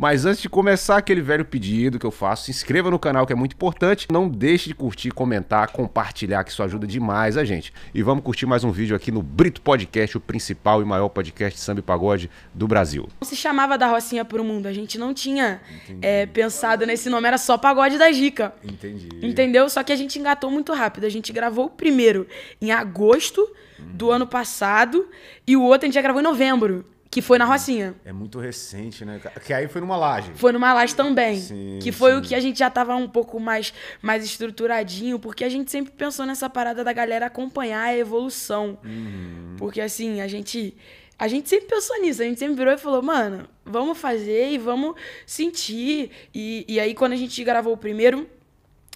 Mas antes de começar aquele velho pedido que eu faço, se inscreva no canal que é muito importante. Não deixe de curtir, comentar, compartilhar, que isso ajuda demais a gente. E vamos curtir mais um vídeo aqui no Brito Podcast, o principal e maior podcast de samba e pagode do Brasil. Não se chamava da Rocinha pro Mundo, a gente não tinha é, pensado nesse nome, era só Pagode da Gica. Entendi. Entendeu? Só que a gente engatou muito rápido. A gente gravou o primeiro em agosto do ano passado e o outro a gente já gravou em novembro, que foi na Rocinha. É muito recente, né? Que aí foi numa laje. Foi numa laje também. Sim, que foi sim. o que a gente já tava um pouco mais, mais estruturadinho, porque a gente sempre pensou nessa parada da galera acompanhar a evolução. Uhum. Porque assim, a gente. A gente sempre pensou nisso, a gente sempre virou e falou, mano, vamos fazer e vamos sentir. E, e aí, quando a gente gravou o primeiro,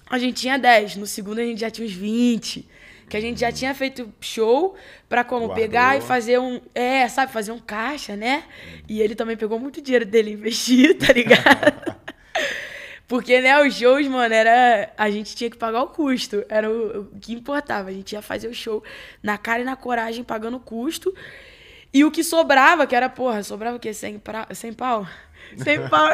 a gente tinha 10, no segundo a gente já tinha uns 20. Que a gente já tinha feito show pra como Guardou. pegar e fazer um. É, sabe, fazer um caixa, né? E ele também pegou muito dinheiro dele investir, tá ligado? Porque, né, os shows, mano, era. A gente tinha que pagar o custo. Era o, o que importava. A gente ia fazer o show na cara e na coragem, pagando o custo. E o que sobrava, que era, porra, sobrava o quê? 100, pra... 100 pau? 100 pau.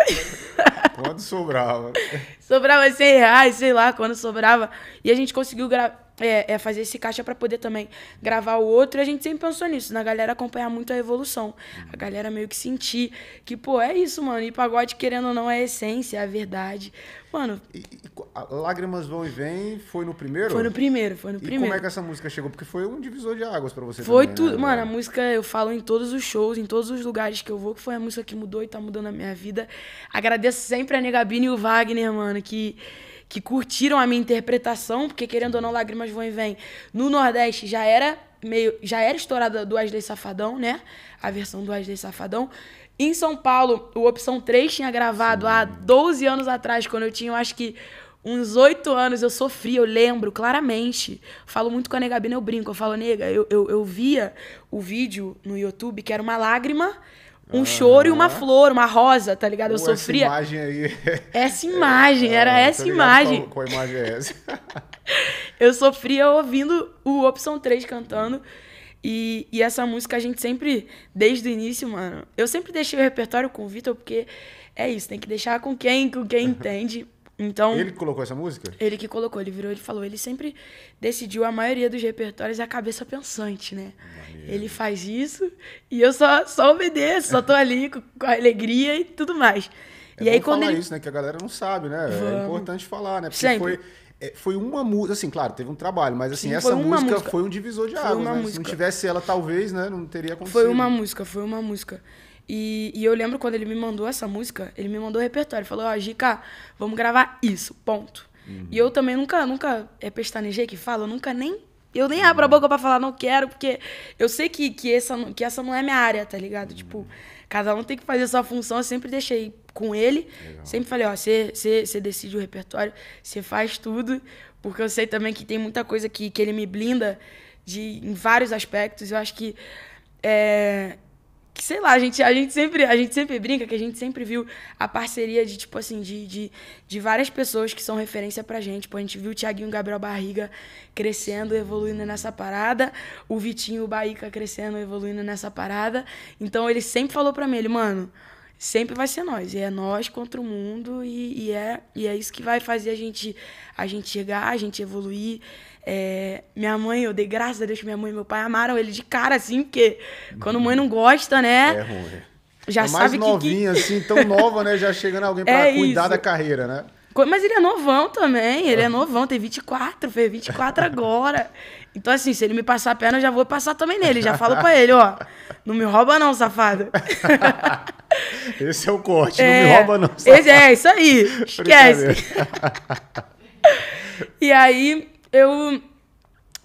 Quando sobrava. sobrava 100 reais, sei lá, quando sobrava. E a gente conseguiu gra- é, é, fazer esse caixa pra poder também gravar o outro. E a gente sempre pensou nisso, na galera acompanhar muito a evolução. A galera meio que sentir que, pô, é isso, mano. E pagode, querendo ou não, é a essência, é a verdade. Mano, E, e Lágrimas Vão e Vem foi no primeiro? foi no primeiro, foi no E primeiro. como é que essa música chegou? Porque foi um divisor de águas pra você Foi também, tudo. né, Mano, a música eu falo em todos os shows, em todos os lugares que eu vou, que foi a música que mudou e tá mudando a minha vida. Agradeço sempre a Negabine e o Wagner, mano, que, que curtiram a minha interpretação, porque querendo ou não, Lágrimas Vão e Vem. No Nordeste já era meio. Já era estourada do Wesley Safadão, né? A versão do Wesley Safadão. Em São Paulo, o Opção 3 tinha gravado há 12 anos atrás, quando eu tinha, eu acho que uns 8 anos, eu sofri, eu lembro claramente. Falo muito com a Negabina, eu brinco. Eu falo, nega, eu, eu, eu via o vídeo no YouTube que era uma lágrima, um choro e uma flor, uma rosa, tá ligado? Eu Pô, sofria. Essa imagem aí. Essa imagem, era Ah, essa imagem. Qual, qual imagem é essa? Eu sofria ouvindo o Opção 3 cantando. E, e essa música a gente sempre, desde o início, mano, eu sempre deixei o repertório com o Vitor, porque é isso, tem que deixar com quem, com quem entende. Então. Ele que colocou essa música? Ele que colocou, ele virou, ele falou, ele sempre decidiu a maioria dos repertórios a cabeça pensante, né? Ele faz isso e eu só, só obedeço, só tô ali com, com a alegria e tudo mais. É e aí quando falar ele. isso, né? Que a galera não sabe, né? É Vamos. importante falar, né? Porque Sempre. foi, é, foi uma música, assim, claro, teve um trabalho, mas assim, Sim, essa música, música. foi um divisor de águas, né? Se não tivesse ela, talvez, né? Não teria acontecido. Foi uma música, foi uma música. E, e eu lembro quando ele me mandou essa música, ele me mandou o repertório. Falou, ó, Gica, vamos gravar isso, ponto. E eu também nunca, nunca, é pestanejei que fala, eu nunca nem, eu nem abro a boca pra falar não quero, porque eu sei que, que, essa, não- que essa não é minha área, tá ligado? Tipo, cada um tem que fazer a sua função, eu sempre deixei com ele. Sempre falei, ó, você decide o repertório, você faz tudo, porque eu sei também que tem muita coisa que, que ele me blinda de, em vários aspectos. Eu acho que é, que sei lá, a gente, a gente sempre a gente sempre brinca que a gente sempre viu a parceria de tipo assim de, de, de várias pessoas que são referência pra gente. Pô, a gente viu o Thiaguinho e o Gabriel Barriga crescendo, evoluindo nessa parada, o Vitinho o Baíca crescendo, evoluindo nessa parada. Então ele sempre falou pra mim, ele, mano, sempre vai ser nós. E é nós contra o mundo e, e é, e é isso que vai fazer a gente, a gente chegar, a gente evoluir. É, minha mãe, eu dei graças a Deus que minha mãe e meu pai amaram ele de cara, assim, porque quando mãe não gosta, né? É ruim. Já é mais sabe que- que, novinha, assim, tão nova, né? Já chegando alguém pra É cuidar isso. da carreira, né? Mas ele é novão também, ele é novão, tem 24, fez 24 agora. Então, assim, se ele me passar a perna, eu já vou passar também nele. Já falo pra ele, ó. Não me rouba, não, safado. Esse é o corte, É, não me rouba, não. Esse, é, isso aí. Esquece. E aí, eu.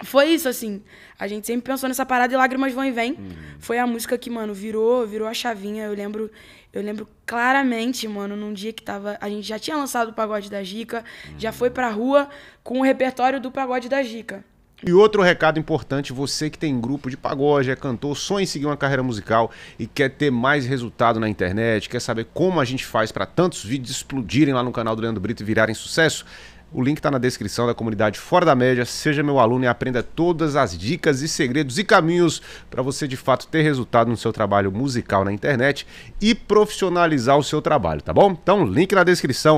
Foi isso, assim. A gente sempre pensou nessa parada e Lágrimas Vão e Vem. Uhum. Foi a música que, mano, virou, virou a chavinha. Eu lembro, eu lembro claramente, mano, num dia que tava. A gente já tinha lançado o Pagode da Gica, já foi pra rua com o repertório do Pagode da Gica. E outro recado importante, você que tem grupo de pagode, é cantor, sonha em seguir uma carreira musical e quer ter mais resultado na internet, quer saber como a gente faz para tantos vídeos explodirem lá no canal do Leandro Brito e virarem sucesso, O link está na descrição da comunidade Fora da Média. Seja meu aluno e aprenda todas as dicas e segredos e caminhos para você de fato ter resultado no seu trabalho musical na internet e profissionalizar o seu trabalho, tá bom? Então, link na descrição.